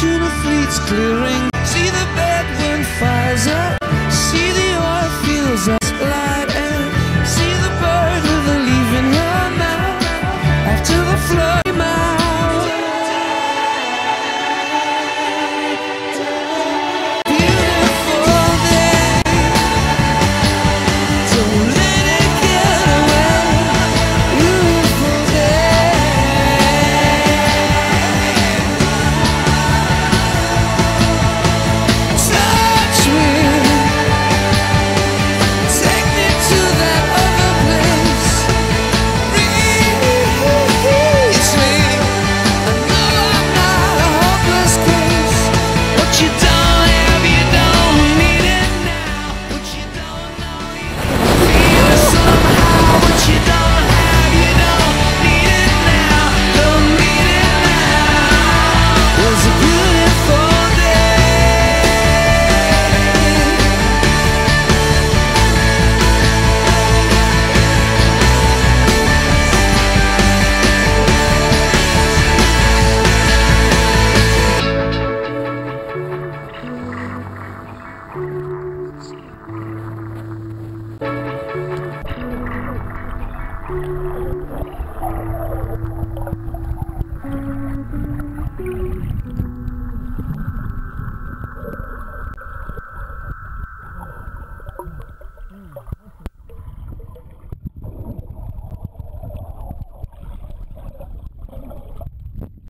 tuna fleets clearing. See the bedwind fires up.